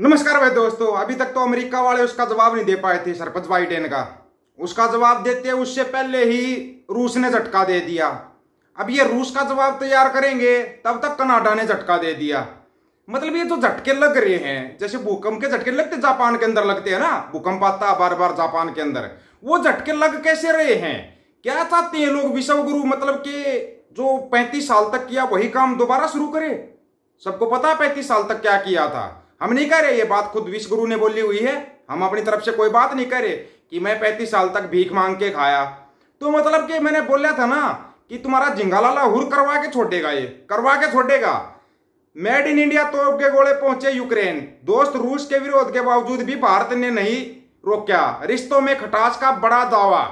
नमस्कार भाई दोस्तों, अभी तक तो अमेरिका वाले उसका जवाब नहीं दे पाए थे सरपंच बाइडेन का। उसका जवाब देते उससे पहले ही रूस ने झटका दे दिया। अब ये रूस का जवाब तैयार करेंगे, तब तक कनाडा ने झटका दे दिया। मतलब ये जो झटके लग रहे हैं, जैसे भूकंप के झटके लगते जापान के अंदर लगते हैं ना, भूकंप आता बार बार जापान के अंदर। वो झटके लग कैसे रहे हैं? क्या चाहते हैं लोग विश्व गुरु मतलब कि जो पैंतीस साल तक किया, वही काम दोबारा शुरू करे? सबको पता पैंतीस साल तक क्या किया था। हम नहीं कह रहे, ये बात खुद विश्व गुरु ने बोली हुई है। हम अपनी तरफ़ से कोई बात नहीं कह रहे कि मैं पैंतीस साल तक भीख मांग के खाया। तो मतलब कि मैंने बोला था ना कि तुम्हारा जिंगालाला हुर करवा के छोड़ेगा ये, करवा के छोड़ेगा। मेड इन इंडिया तोप के गोले पहुँचे यूक्रेन। दोस्त रूस के विरोध के बावजूद भी भारत ने नहीं रोका। रिश्तों में खटास का बड़ा दावा।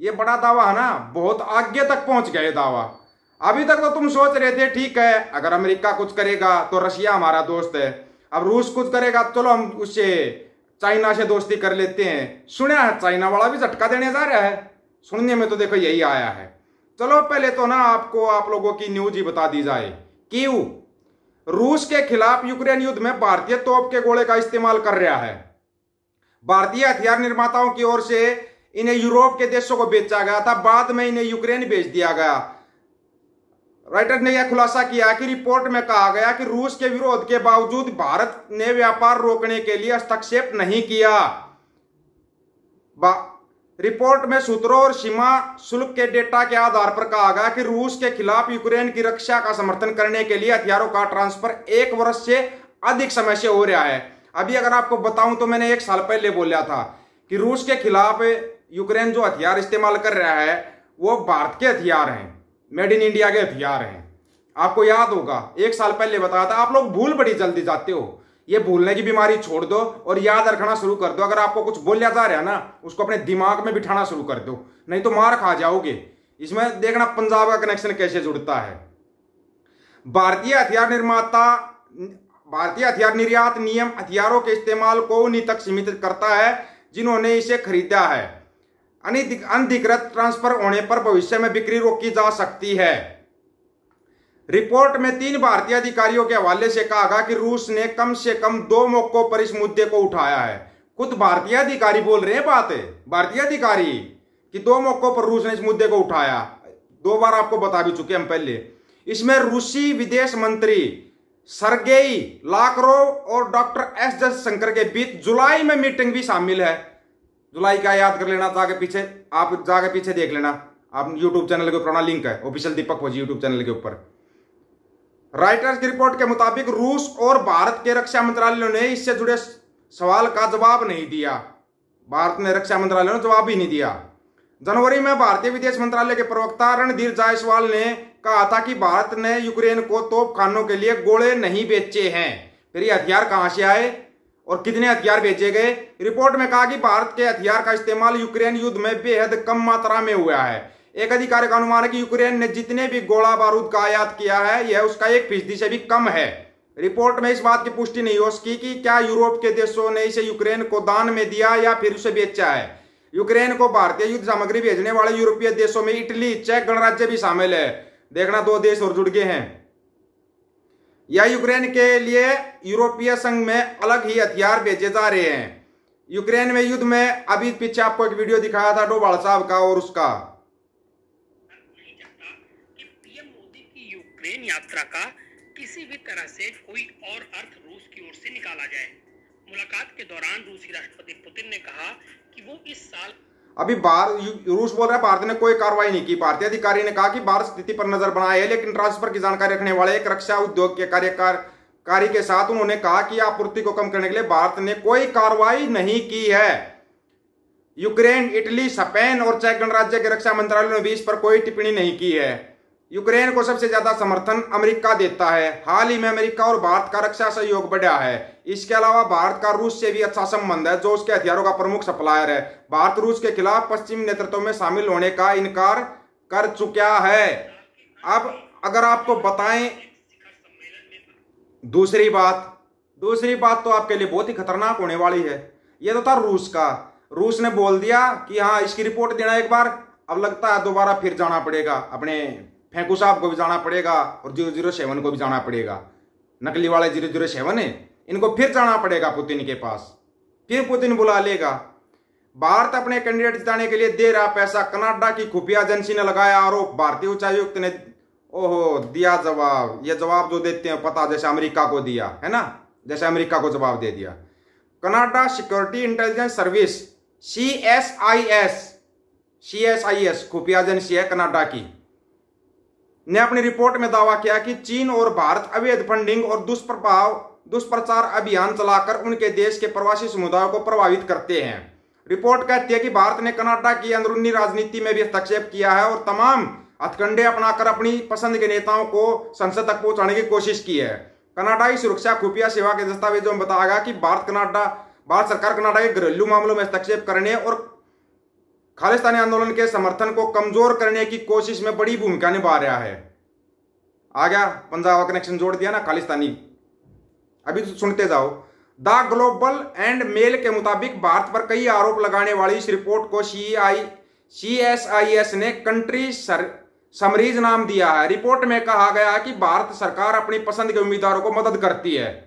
ये बड़ा दावा है ना, बहुत आगे तक पहुँच गए दावा। अभी तक तो तुम सोच रहे थे, ठीक है, अगर अमेरिका कुछ करेगा तो रशिया हमारा दोस्त है। अब रूस कुछ करेगा, चलो हम उससे चाइना से दोस्ती कर लेते हैं। सुना है, चाइना वाला भी झटका देने जा रहा है। सुनने में तो देखो यही आया है। चलो पहले तो ना आपको आप लोगों की न्यूज़ ही बता दी जाए। क्यों? रूस के खिलाफ यूक्रेन युद्ध में भारतीय तोप के गोले का इस्तेमाल कर रहा है। भारतीय हथियार निर्माताओं की ओर से इन्हें यूरोप के देशों को बेचा गया था, बाद में इन्हें यूक्रेन भेज दिया गया। राइटर ने यह खुलासा किया कि रिपोर्ट में कहा गया कि रूस के विरोध के बावजूद भारत ने व्यापार रोकने के लिए हस्तक्षेप नहीं किया। रिपोर्ट में सूत्रों और सीमा शुल्क के डेटा के आधार पर कहा गया कि रूस के खिलाफ यूक्रेन की रक्षा का समर्थन करने के लिए हथियारों का ट्रांसफ़र एक वर्ष से अधिक समय से हो रहा है। अभी अगर आपको बताऊँ तो मैंने एक साल पहले बोला था कि रूस के खिलाफ यूक्रेन जो हथियार इस्तेमाल कर रहा है, वो भारत के हथियार हैं। मेड इन इंडिया के हथियार हैं। आपको याद होगा, एक साल पहले बताया था, आप लोग भूल बड़ी जल्दी जाते हो। ये भूलने की बीमारी छोड़ दो और याद रखना शुरू कर दो। अगर आपको कुछ बोलिया जा रहा है ना, उसको अपने दिमाग में बिठाना शुरू कर दो, नहीं तो मार खा जाओगे। इसमें देखना पंजाब का कनेक्शन कैसे जुड़ता है। भारतीय हथियार निर्माता, भारतीय हथियार निर्यात नियम हथियारों के इस्तेमाल को उन्हीं तक सीमित करता है जिन्होंने इसे खरीदा है। अनधिकृत ट्रांसफ़र होने पर भविष्य में बिक्री रोकी जा सकती है। रिपोर्ट में तीन भारतीय अधिकारियों के हवाले से कहा गया कि रूस ने कम से कम दो मौकों पर इस मुद्दे को उठाया है। खुद भारतीय अधिकारी बोल रहे हैं बात। है भारतीय अधिकारी कि दो मौकों पर रूस ने इस मुद्दे को उठाया। दो बार आपको बता भी चुके हम पहले। इसमें रूसी विदेश मंत्री सरगेई लाकरो और डॉक्टर एस जयशंकर के बीच जुलाई में मीटिंग भी शामिल है। जुलाई का याद कर लेना जाके पीछे, आप जाके पीछे देख लेना। आप यूट्यूब चैनल के ऊपर लिंक है ऑफिशियल दीपक फौजी यूट्यूब चैनल के ऊपर। राइटर्स की रिपोर्ट के मुताबिक रूस और भारत के रक्षा मंत्रालयों ने इससे जुड़े सवाल का जवाब नहीं दिया। भारत ने रक्षा मंत्रालय ने जवाब ही नहीं दिया। जनवरी में भारतीय विदेश मंत्रालय के प्रवक्ता रणधीर जायसवाल ने कहा था कि भारत ने यूक्रेन को तोपखानों के लिए गोले नहीं बेचे हैं। फिर ये हथियार कहाँ से आए? और कितने हथियार बेचे गए? रिपोर्ट में कहा कि भारत के हथियार का इस्तेमाल यूक्रेन युद्ध में बेहद कम मात्रा में हुआ है। एक अधिकारी का अनुमान है कि यूक्रेन ने जितने भी गोला बारूद का आयात किया है, यह उसका एक फ़ीसदी से भी कम है। रिपोर्ट में इस बात की पुष्टि नहीं हो सकी कि क्या यूरोप के देशों ने इसे यूक्रेन को दान में दिया या फिर उसे बेचा है। यूक्रेन को भारतीय युद्ध सामग्री भेजने वाले यूरोपीय देशों में इटली, चेक गणराज्य भी शामिल है। देखना दो देश और जुड़ गए हैं। या यूक्रेन के लिए यूरोपीय संघ में अलग ही हथियार भेजे जा रहे हैं। यूक्रेन में युद्ध में अभी पीछे आपको एक वीडियो दिखाया था डोभाल साहब का और उसका। पीएम मोदी की यूक्रेन यात्रा का किसी भी तरह से कोई और अर्थ रूस की ओर से निकाला जाए। मुलाकात के दौरान रूसी राष्ट्रपति पुतिन ने कहा कि वो इस साल अभी भारत रूस बोल रहा है भारत ने कोई कार्रवाई नहीं की। भारतीय अधिकारी ने कहा कि भारत स्थिति पर नज़र बनाए है लेकिन ट्रांसफ़र की जानकारी रखने वाले एक रक्षा उद्योग के कार्यकार कार्य के साथ उन्होंने कहा कि आपूर्ति को कम करने के लिए भारत ने कोई कार्रवाई नहीं की है। यूक्रेन, इटली, स्पेन और चेक गणराज्य के रक्षा मंत्रालय ने भी इस पर कोई टिप्पणी नहीं की है। यूक्रेन को सबसे ज़्यादा समर्थन अमेरिका देता है। हाल ही में अमेरिका और भारत का रक्षा सहयोग बढ़ा है। इसके अलावा भारत का रूस से भी अच्छा संबंध है, जो उसके हथियारों का प्रमुख सप्लायर है। भारत रूस के खिलाफ पश्चिम नेतृत्व में शामिल होने का इनकार कर चुका है। अब अगर आपको बताएँ, दूसरी बात दूसरी बात तो आपके लिए बहुत ही खतरनाक होने वाली है। यह तो था रूस का। रूस ने बोल दिया कि हाँ इसकी रिपोर्ट देना एक बार, अब लगता है दोबारा फिर जाना पड़ेगा। अपने फेंकू साहब को भी जाना पड़ेगा और ज़ीरो ज़ीरो सेवन को भी जाना पड़ेगा। नकली वाले ज़ीरो ज़ीरो सेवन है। इनको फिर जाना पड़ेगा पुतिन के पास। फिर पुतिन बुला लेगा। भारत अपने कैंडिडेट जिताने के लिए दे रहा पैसा। कनाडा की खुफिया एजेंसी ने लगाया आरोप। भारतीय उच्चायुक्त ने, ओहो, दिया जवाब। ये जवाब जो देते हैं, पता, जैसे अमेरिका को दिया, है ना? जैसे अमेरिका को जवाब दे दिया। Canada security intelligence service, C S I S, C S I S, खुफिया एजेंसी है कनाडा की, ने अपनी रिपोर्ट में दावा किया कि चीन और भारत अवैध फंडिंग और दुष्प्रभाव दुष्प्रचार अभियान चलाकर उनके देश के प्रवासी समुदायों को प्रभावित करते हैं। रिपोर्ट कहती है कि भारत ने कनाडा की अंदरूनी राजनीति में भी हस्तक्षेप किया है और तमाम हथकंडे अपनाकर अपनी पसंद के नेताओं को संसद तक पहुँचाने की कोशिश की है। कनाडाई सुरक्षा खुफिया सेवा के दस्तावेजों में बताया गया कि भारत कनाडा, भारत सरकार कनाडा के घरेलू मामलों में हस्तक्षेप करने और खालिस्तानी आंदोलन के समर्थन को कमज़ोर करने की कोशिश में बड़ी भूमिका निभा रहा है। आ गया पंजाब कनेक्शन जोड़ दिया ना, खालिस्तानी। अभी तो सुनते जाओ। द ग्लोबल एंड मेल के मुताबिक भारत पर कई आरोप लगाने वाली इस रिपोर्ट को C I C S I S ने कंट्री सर, समरीज नाम दिया है। रिपोर्ट में कहा गया है कि भारत सरकार अपनी पसंद के उम्मीदवारों को मदद करती है।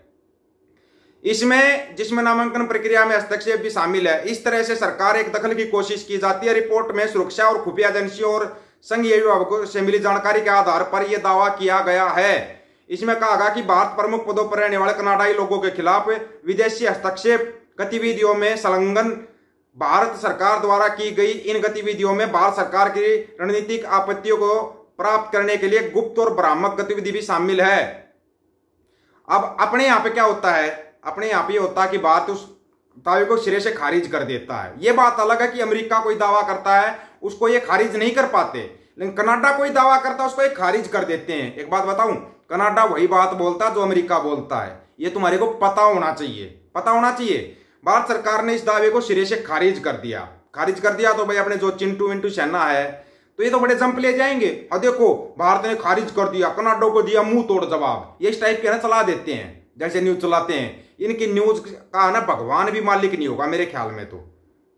इसमें, जिसमें नामांकन प्रक्रिया में हस्तक्षेप भी शामिल है। इस तरह से सरकार एक दखल की कोशिश की जाती है। रिपोर्ट में सुरक्षा और खुफिया एजेंसियों और संघीय विभागों से मिली जानकारी के आधार पर यह दावा किया गया है। इसमें कहा गया कि भारत प्रमुख पदों पर रहने वाले कनाडाई लोगों के खिलाफ विदेशी हस्तक्षेप गतिविधियों में संलग्न भारत सरकार द्वारा की गई इन गतिविधियों में भारत सरकार की रणनीतिक आपत्तियों को प्राप्त करने के लिए गुप्त और भ्रामक गतिविधि भी शामिल है। अब अपने यहाँ पे क्या होता है? अपने यहाँ पे होता है कि भारत उस दावे को सिरे से खारिज कर देता है। यह बात अलग है कि अमेरिका कोई दावा करता है, उसको ये खारिज नहीं कर पाते। लेकिन कनाडा कोई दावा करता है, उसको ये खारिज कर देते हैं। एक बात बताऊँ, कनाडा वही बात बोलता है जो अमेरिका बोलता है। ये तुम्हारे को पता होना चाहिए, पता होना चाहिए। भारत सरकार ने इस दावे को सिरे से खारिज कर दिया। खारिज कर दिया तो भाई अपने जो चिंटू विंटू सेना है तो ये तो बड़े जंप ले जाएँगे। और देखो, भारत ने खारिज कर दिया, कनाडो को दिया मुँह तोड़ जवाब। ये इस टाइप के ना चला देते हैं, जैसे न्यूज़ चलाते हैं। इनकी न्यूज़ का ना, भगवान भी मालिक नहीं होगा, मेरे ख्याल में तो।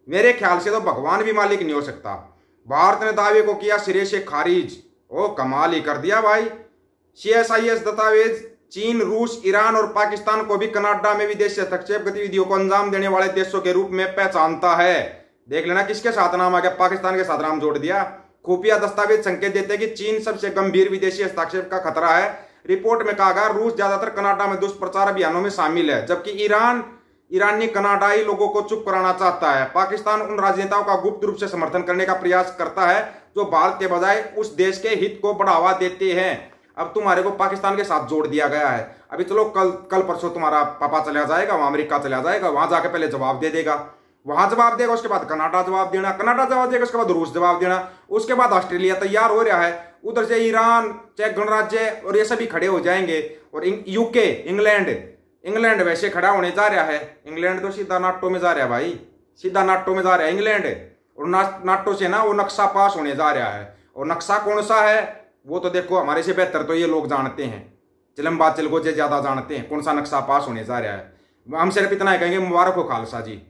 मेरे ख्याल से तो भगवान भी मालिक नहीं हो सकता। भारत ने दावे को किया सिरे से खारिज। ओ, कमाल ही कर दिया भाई। सीएसआईएस दस्तावेज़, चीन, रूस, ईरान और पाकिस्तान को भी कनाडा में विदेशी हस्तक्षेप गतिविधियों को अंजाम देने वाले देशों के रूप में पहचानता है। देख लेना किसके साथ नाम आ गया, पाकिस्तान के साथ नाम जोड़ दिया। खुफिया दस्तावेज़ संकेत देते हैं कि चीन सबसे गंभीर विदेशी हस्तक्षेप का खतरा है। रिपोर्ट में कहा गया, रूस ज़्यादातर कनाडा में दुष्प्रचार अभियानों में शामिल है, जबकि ईरान ईरानी कनाडाई लोगों को चुप कराना चाहता है। पाकिस्तान उन राजनेताओं का गुप्त रूप से समर्थन करने का प्रयास करता है, जो भारत के बजाय उस देश के हित को बढ़ावा देते हैं। अब तुम्हारे को पाकिस्तान के साथ जोड़ दिया गया है। अभी चलो कल कल परसों तुम्हारा पापा चला जाएगा, वहाँ अमेरिका चला जाएगा, वहाँ जाके पहले जवाब दे देगा। वहाँ जवाब देगा, उसके बाद कनाडा जवाब देना, कनाडा जवाब देगा, उसके बाद रूस जवाब देना, उसके बाद ऑस्ट्रेलिया तैयार हो रहा है। उधर से ईरान, चेक गणराज्य और ये सभी खड़े हो जाएँगे और यूके, इंग्लैंड इंग्लैंड वैसे खड़ा होने जा रहा है। इंग्लैंड तो सीधा नाटो में जा रहा है भाई। सीधा नाटो में जा रहा है इंग्लैंड। और नाटो से ना वो नक्शा पास होने जा रहा है। और नक्शा कौन सा है? वो तो देखो, हमारे से बेहतर तो ये लोग जानते हैं। चिलम्बा चिलगोजे ज़्यादा जानते हैं, कौन सा नक्शा पास होने जा रहा है। हम सिर्फ़ इतना ही कहेंगे, मुबारक हो खालसा जी।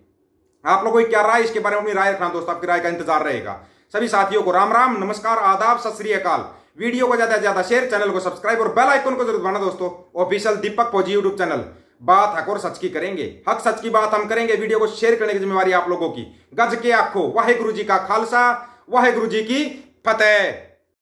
आप लोगों की क्या राय इसके बारे में अपनी राय रखना दोस्तों, आपकी राय का इंतज़ार रहेगा। सभी साथियों को राम राम, नमस्कार, आदाब, सत श्री अकाल। वीडियो को ज़्यादा से ज़्यादा शेयर, चैनल को सब्सक्राइब और बेल आइकन को ज़रूर दबाना दोस्तों। ऑफिशियल दीपक फौजी यूट्यूब चैनल। बात हक और सच की करेंगे। हक सच की बात हम करेंगे वीडियो को शेयर करने की जिम्मेवारी आप लोगों की। गज के आखो वाहे गुरु जी का खालसा वाहे गुरु जी की फतेह।